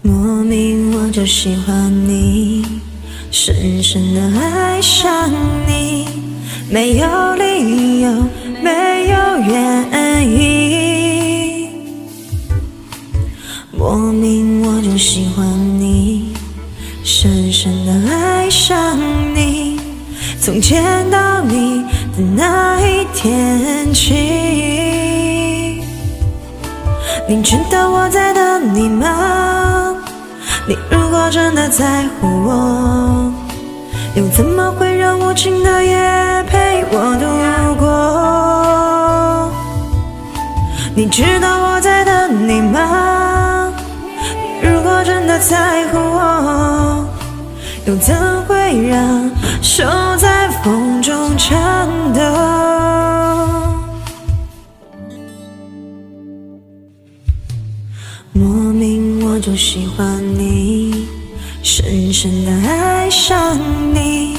莫名我就喜欢你，深深的爱上你，没有理由，没有原因。莫名我就喜欢你，深深的爱上你，从见到你的那一天起。你知在乎我，又怎么会让无情的夜陪我度过？你知道我在等你吗？如果真的在乎我，又怎会让手在风中颤抖？莫名我就喜欢你，深深的爱上你，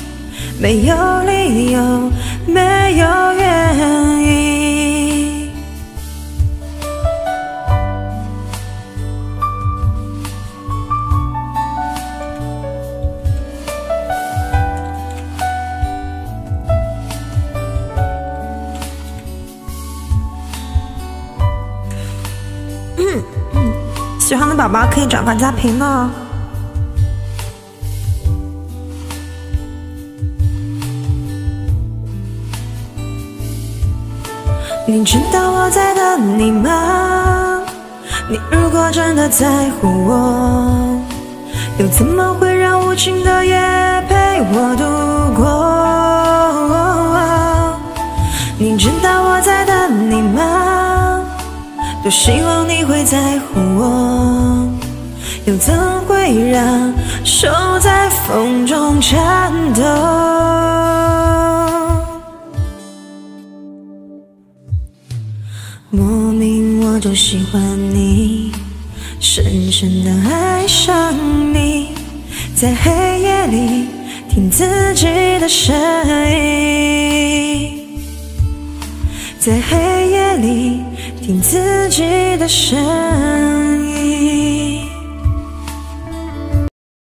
没有理由，没有原因。喜欢的宝宝可以转发加评哦。你知道我在等你吗？你如果真的在乎我，又怎么会让无情的夜陪我度过？你知道我在等你吗？多希望你会在乎我，又怎会让手在风中颤抖？莫名我就喜欢你，深深的爱上你，在黑夜里听自己的声音，在黑夜里听自己的声音。